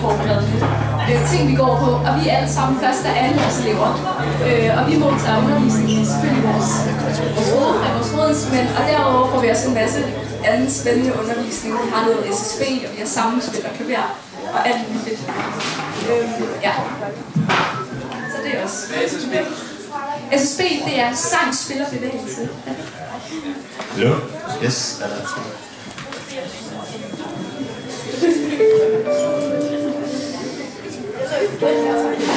konservatorieforberedende øh, ting, vi går på, og vi er alle sammen første og anden års elever. Øh, og vi modtager undervisning i selvfølgelig vores, vores hovedfag, vores hovedinstrument, og derudover får vi også en masse anden spændende undervisning. Vi har noget SSB, og vi har sammenspil og klaver, og alt muligt fedt. Øh, ja. Så det er også. SSB? SSB, det er sang, spil og bevægelse. Ja. Yes. くださ。